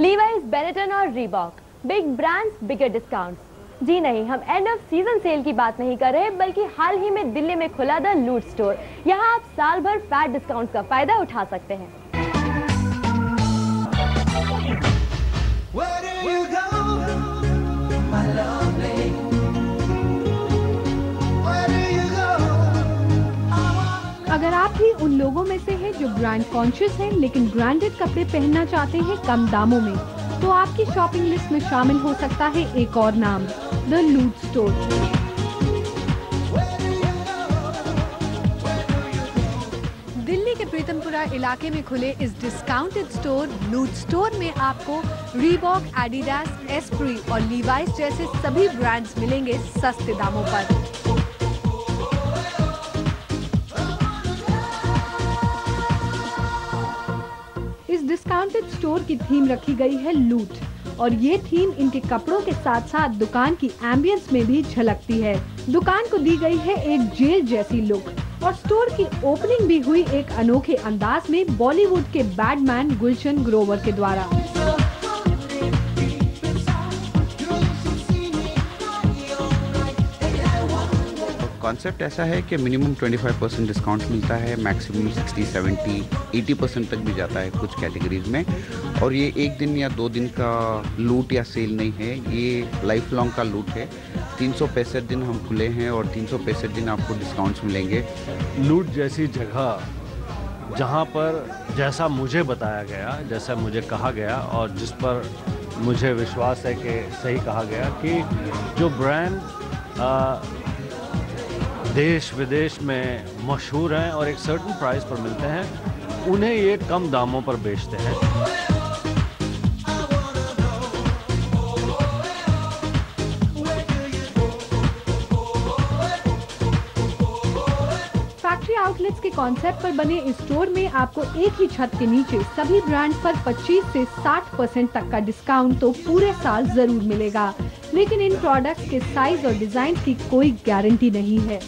Levi's Benetton और Reebok big brands bigger discount जी नहीं, हम एंड ऑफ़ सीज़न सेल की बात नहीं कर रहे, बल्कि हाल ही में दिल्ली में खुला द लूट स्टोर यहाँ आप साल भर फैट डिस्काउंट का फ़ायदा उठा सकते हैं। भी उन लोगों में से हैं जो ब्रांड कॉन्शियस हैं, लेकिन ब्रांडेड कपड़े पहनना चाहते हैं कम दामों में। तो आपकी शॉपिंग लिस्ट में शामिल हो सकता है एक और नाम द लूट स्टोर दिल्ली के प्रीतमपुरा इलाके में खुले इस डिस्काउंटेड स्टोर लूट स्टोर में आपको रीबॉक एडिडास एस्प्री और लीवाइस जैसे सभी ब्रांड्स मिलेंगे सस्ते दामों पर। डिस्काउंटेड स्टोर की थीम रखी गई है लूट और ये थीम इनके कपड़ों के साथ साथ दुकान की एम्बियंस में भी झलकती है. दुकान को दी गई है एक जेल जैसी लुक और स्टोर की ओपनिंग भी हुई एक अनोखे अंदाज में बॉलीवुड के बैडमैन गुलशन ग्रोवर के द्वारा. कॉन्सेप्ट ऐसा है कि मिनिमम 25 परसेंट डिस्काउंट मिलता है मैक्सिमम 60 70 80 परसेंट तक भी जाता है कुछ कैटेगरीज में। और ये एक दिन या दो दिन का लूट या सेल नहीं है, ये लाइफ लॉन्ग का लूट है। तीन सौ पैंसठ दिन हम खुले हैं और तीन सौ पैंसठ दिन आपको डिस्काउंट्स मिलेंगे। लूट जैसी जगह, जहाँ पर जैसा मुझे बताया गया, जैसा मुझे कहा गया और जिस पर मुझे विश्वास है कि सही कहा गया कि जो ब्रांड देश विदेश में मशहूर हैं और एक सर्टन प्राइस पर मिलते हैं। उन्हें ये कम दामों पर बेचते हैं। आउटलेट्स के कॉन्सेप्ट पर बने इस स्टोर में आपको एक ही छत के नीचे सभी ब्रांड पर 25 से 60 परसेंट तक का डिस्काउंट तो पूरे साल ज़रूर मिलेगा। लेकिन इन प्रोडक्ट्स के साइज़ और डिज़ाइन की कोई गारंटी नहीं है।